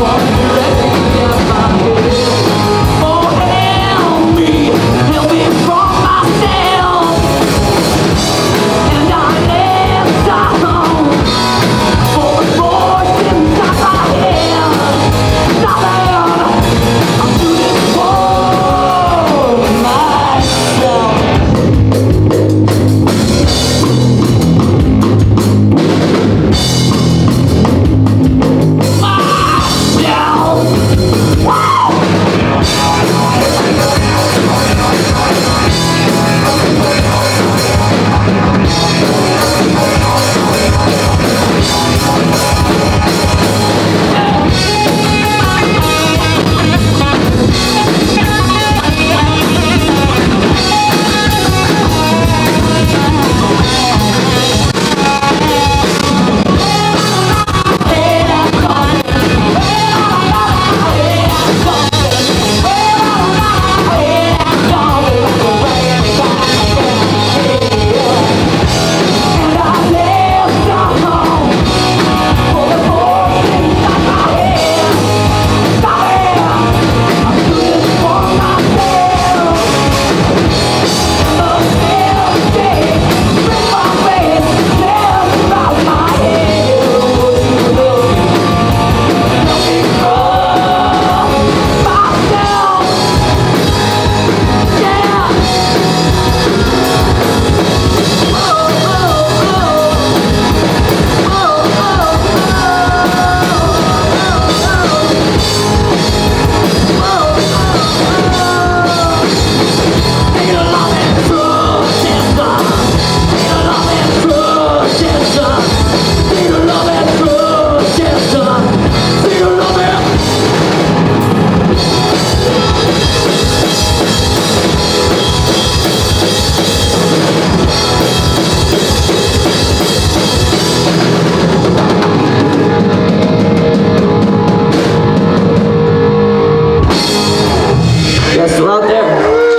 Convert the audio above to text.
fuck Oh.